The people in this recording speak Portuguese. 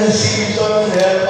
música de Dona Vera.